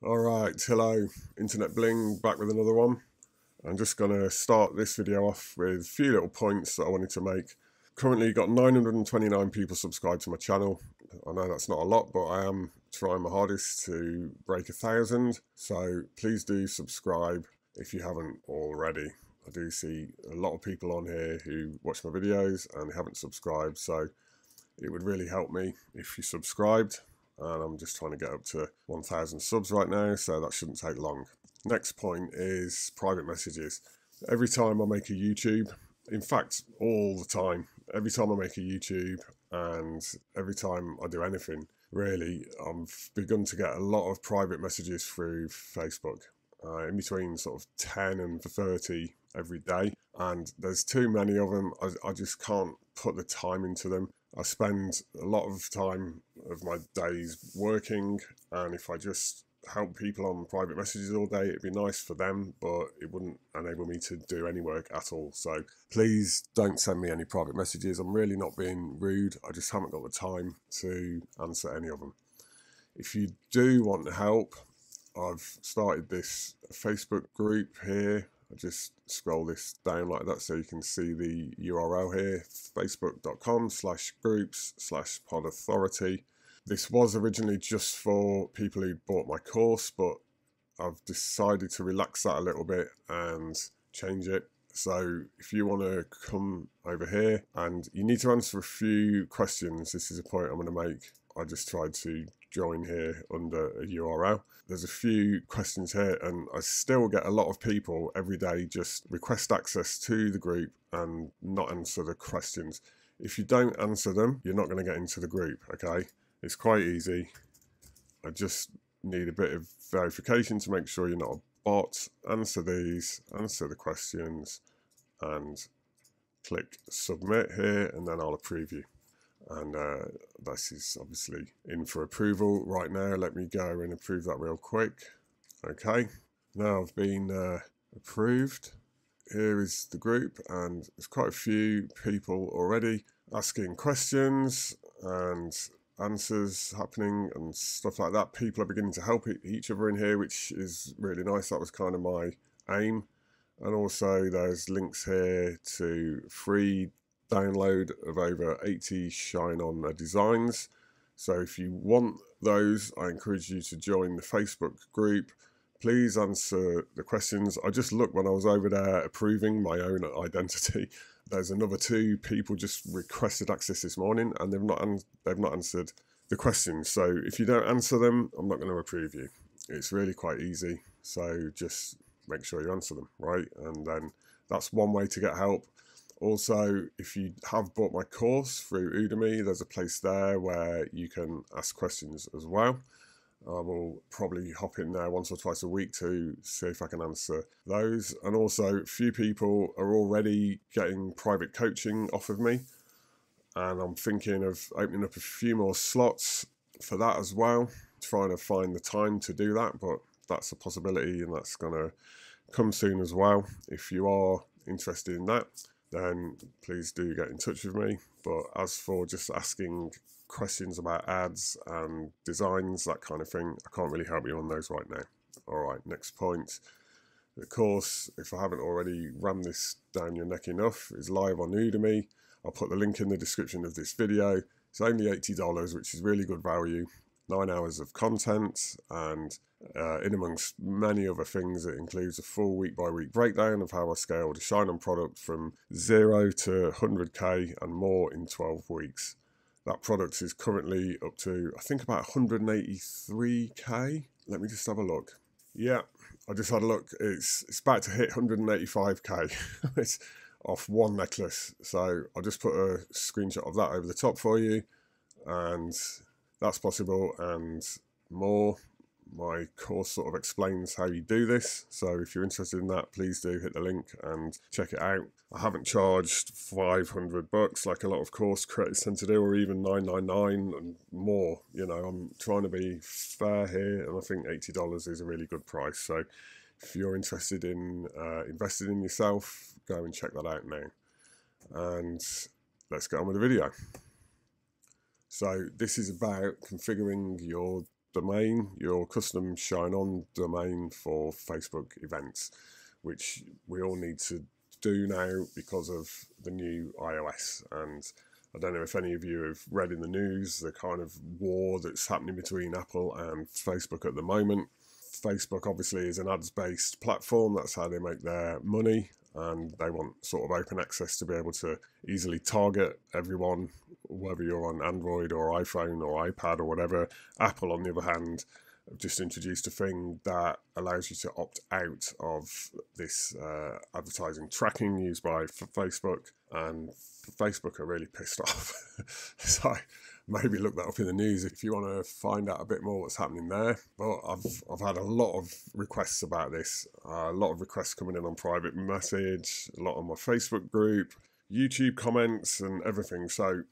Alright, hello, Internet Bling, back with another one. I'm just going to start this video off with a few little points that I wanted to make. Currently got 929 people subscribed to my channel. I know that's not a lot, but I am trying my hardest to break a thousand. So please do subscribe if you haven't already. I do see a lot of people on here who watch my videos and haven't subscribed. So it would really help me if you subscribed and I'm just trying to get up to 1000 subs right now so that shouldn't take long. Next point is private messages. Every time I make a YouTube, in fact all the time, every time I make a YouTube and every time I do anything really, I've begun to get a lot of private messages through Facebook. Uh, in between sort of 10 and 30 every day and there's too many of them I, I just can't put the time into them I spend a lot of time of my days working, and if I just help people on private messages all day, it'd be nice for them, but it wouldn't enable me to do any work at all. So please don't send me any private messages. I'm really not being rude. I just haven't got the time to answer any of them. If you do want help, I've started this Facebook group here I just scroll this down like that so you can see the URL here, facebook.com slash groups slash pod authority. This was originally just for people who bought my course, but I've decided to relax that a little bit and change it. So if you want to come over here and you need to answer a few questions, this is a point I'm going to make. I just tried to join here under a URL. There's a few questions here and I still get a lot of people every day just request access to the group and not answer the questions. If you don't answer them, you're not going to get into the group, okay? It's quite easy. I just need a bit of verification to make sure you're not a bot. Answer these, answer the questions and click submit here and then I'll approve you and uh, this is obviously in for approval right now. Let me go and approve that real quick. Okay, now I've been uh, approved. Here is the group, and there's quite a few people already asking questions and answers happening and stuff like that. People are beginning to help each other in here, which is really nice. That was kind of my aim. And also, there's links here to free download of over 80 Shine On designs. So if you want those, I encourage you to join the Facebook group. Please answer the questions. I just looked when I was over there approving my own identity. There's another two people just requested access this morning, and they've not they've not answered the questions. So if you don't answer them, I'm not going to approve you. It's really quite easy. So just make sure you answer them, right? And then that's one way to get help. Also, if you have bought my course through Udemy, there's a place there where you can ask questions as well. I will probably hop in there once or twice a week to see if I can answer those. And also, a few people are already getting private coaching off of me. And I'm thinking of opening up a few more slots for that as well, trying to find the time to do that. But that's a possibility and that's going to come soon as well. If you are interested in that, then please do get in touch with me. But as for just asking questions about ads and designs, that kind of thing, I can't really help you on those right now. All right, next point. Of course, if I haven't already rammed this down your neck enough, is live on Udemy. I'll put the link in the description of this video. It's only $80, which is really good value. Nine hours of content and uh, in amongst many other things, it includes a full week by week breakdown of how I scaled a Shine On product from zero to 100k and more in 12 weeks. That product is currently up to, I think, about 183k. Let me just have a look. Yeah, I just had a look. It's it's about to hit 185k. it's off one necklace. So I'll just put a screenshot of that over the top for you, and that's possible and more my course sort of explains how you do this. So if you're interested in that, please do hit the link and check it out. I haven't charged 500 bucks like a lot of course creators tend to do, or even 999 and more. You know, I'm trying to be fair here, and I think $80 is a really good price. So if you're interested in uh, investing in yourself, go and check that out now. And let's get on with the video. So this is about configuring your domain, your custom shine on domain for Facebook events, which we all need to do now because of the new iOS. And I don't know if any of you have read in the news the kind of war that's happening between Apple and Facebook at the moment. Facebook obviously is an ads based platform, that's how they make their money, and they want sort of open access to be able to easily target everyone, whether you're on Android or iPhone or iPad or whatever. Apple, on the other hand, have just introduced a thing that allows you to opt out of this uh, advertising tracking used by Facebook, and Facebook are really pissed off. so maybe look that up in the news if you want to find out a bit more what's happening there. But I've I've had a lot of requests about this, uh, a lot of requests coming in on private message, a lot on my Facebook group, YouTube comments, and everything. So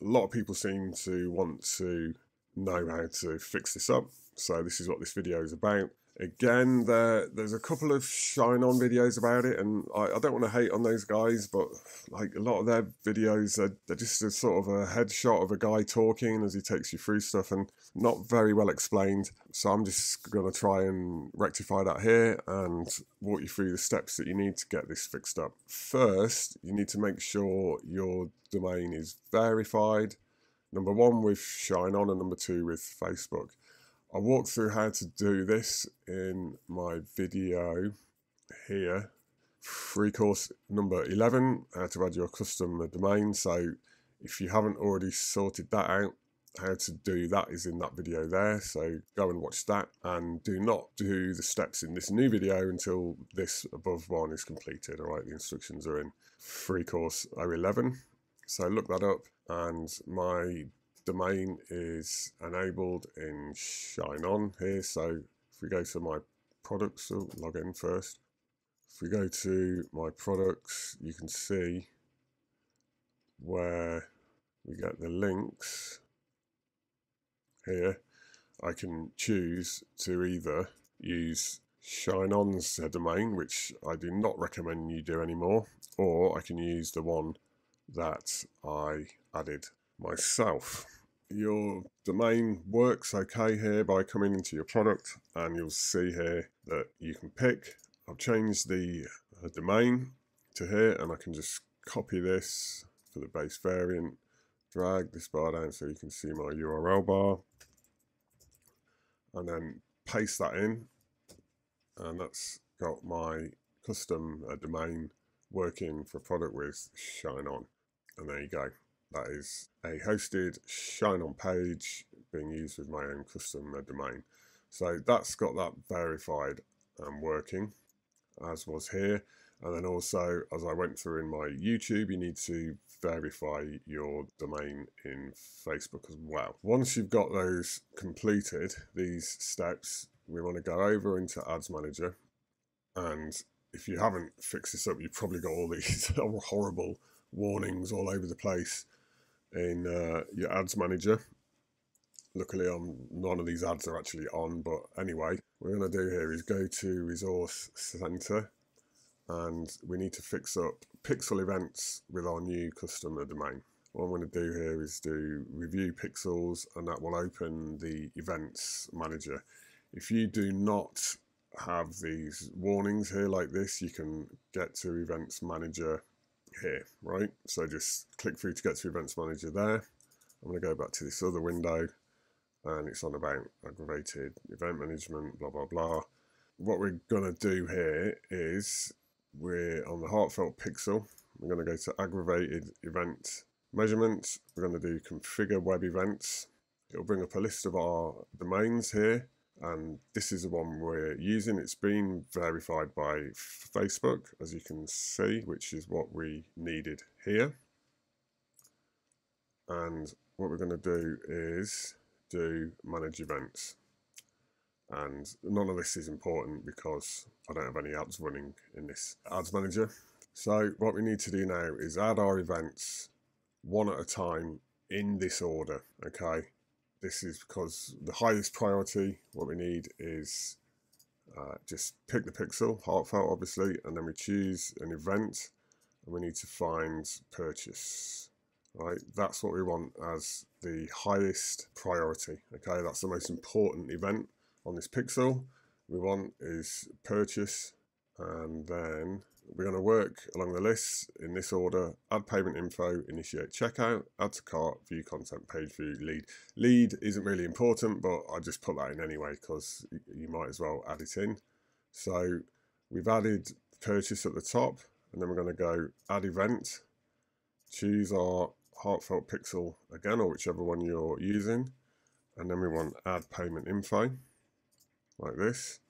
a lot of people seem to want to know how to fix this up. So this is what this video is about. Again, there there's a couple of shine on videos about it, and I, I don't want to hate on those guys, but like a lot of their videos, are, they're just a sort of a headshot of a guy talking as he takes you through stuff, and not very well explained. So I'm just gonna try and rectify that here and walk you through the steps that you need to get this fixed up. First, you need to make sure your domain is verified. Number one with Shine On, and number two with Facebook. I walk through how to do this in my video here. Free course number 11, how to add your custom domain. So if you haven't already sorted that out, how to do that is in that video there. So go and watch that and do not do the steps in this new video until this above one is completed. All right, the instructions are in free course 011. So look that up and my domain is enabled in Shine On here. So if we go to my products, so log in first. If we go to my products, you can see where we get the links here. I can choose to either use Shine On's domain, which I do not recommend you do anymore, or I can use the one that I added myself your domain works okay here by coming into your product and you'll see here that you can pick. I've changed the uh, domain to here and I can just copy this for the base variant, drag this bar down so you can see my URL bar and then paste that in and that's got my custom uh, domain working for product with Shine On and there you go. That is a hosted Shine On page being used with my own custom domain. So that's got that verified and working as was here. And then also, as I went through in my YouTube, you need to verify your domain in Facebook as well. Once you've got those completed, these steps, we want to go over into Ads Manager. And if you haven't fixed this up, you've probably got all these horrible warnings all over the place in uh, your ads manager. Luckily, um, none of these ads are actually on, but anyway, what we're going to do here is go to Resource Center and we need to fix up pixel events with our new customer domain. What I'm going to do here is do review pixels and that will open the events manager. If you do not have these warnings here like this, you can get to events manager here, right? So just click through to get to Events Manager there. I'm going to go back to this other window and it's on about aggregated event management, blah, blah, blah. What we're going to do here is we're on the heartfelt pixel. We're going to go to aggregated event measurements. We're going to do configure web events. It'll bring up a list of our domains here and this is the one we're using. It's been verified by Facebook, as you can see, which is what we needed here. And what we're going to do is do manage events. And none of this is important because I don't have any ads running in this ads manager. So what we need to do now is add our events one at a time in this order, okay? This is because the highest priority, what we need is uh, just pick the pixel, heartfelt obviously, and then we choose an event and we need to find purchase. right? That's what we want as the highest priority, okay? That's the most important event on this pixel. We want is purchase and then we're going to work along the list in this order. Add payment info initiate checkout add to cart view content page view lead. Lead isn't really important but I just put that in anyway because you might as well add it in. So we've added purchase at the top and then we're going to go add event. Choose our heartfelt pixel again or whichever one you're using. And then we want add payment info like this.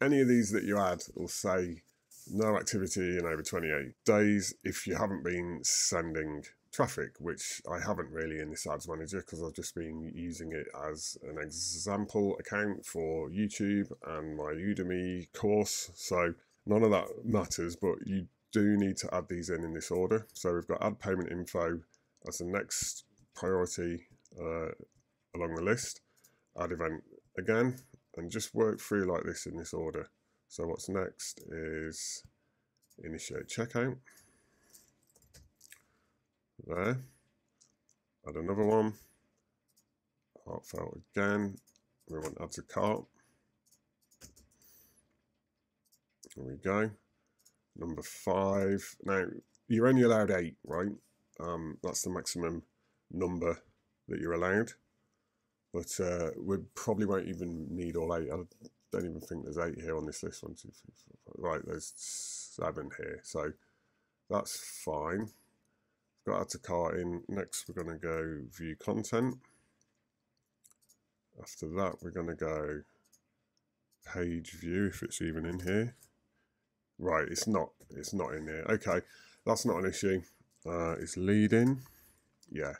Any of these that you add will say no activity in over 28 days if you haven't been sending traffic, which I haven't really in this ads manager because I've just been using it as an example account for YouTube and my Udemy course. So none of that matters, but you do need to add these in in this order. So we've got add payment info as the next priority uh, along the list, add event again, and just work through like this in this order. So what's next is initiate checkout. There. Add another one. Heartfelt again. We want add to cart. There we go. Number five. Now, you're only allowed eight, right? Um, that's the maximum number that you're allowed. But uh, we probably won't even need all eight. I don't even think there's eight here on this list. One, two, three, four, five. Right, there's seven here. So that's fine. Got add to cart in. Next, we're going to go view content. After that, we're going to go page view, if it's even in here. Right, it's not. It's not in here. Okay, that's not an issue. Uh, it's leading. Yeah,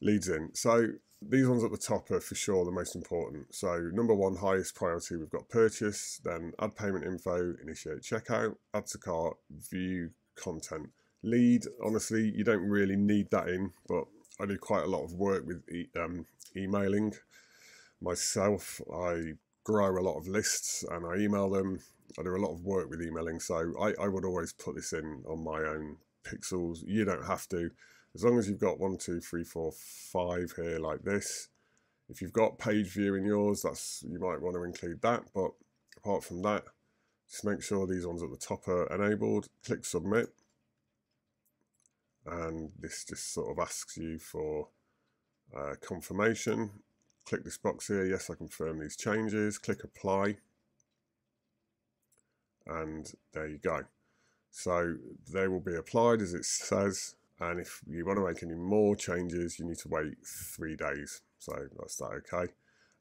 leads in. So these ones at the top are for sure the most important. So number one, highest priority, we've got purchase, then add payment info, initiate checkout, add to cart, view content. Lead, honestly, you don't really need that in, but I do quite a lot of work with e um, emailing myself. I grow a lot of lists and I email them. I do a lot of work with emailing, so I, I would always put this in on my own pixels. You don't have to as long as you've got one, two, three, four, five here like this. If you've got page view in yours, that's you might want to include that. But apart from that, just make sure these ones at the top are enabled. Click submit. And this just sort of asks you for uh, confirmation. Click this box here. Yes, I confirm these changes. Click apply. And there you go. So they will be applied as it says and if you want to make any more changes, you need to wait three days. So that's that okay.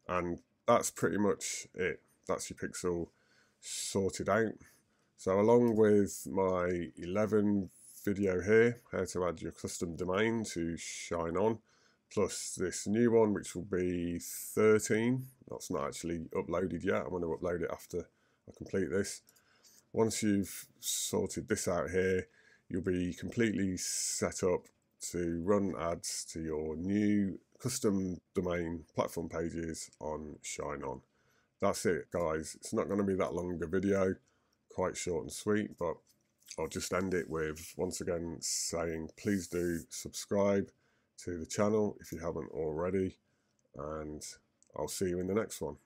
And that's pretty much it. That's your pixel sorted out. So along with my 11 video here, how to add your custom domain to Shine On, plus this new one, which will be 13. That's not actually uploaded yet. I'm going to upload it after I complete this. Once you've sorted this out here, you'll be completely set up to run ads to your new custom domain platform pages on Shine On. That's it, guys. It's not going to be that long a video, quite short and sweet, but I'll just end it with once again saying please do subscribe to the channel if you haven't already, and I'll see you in the next one.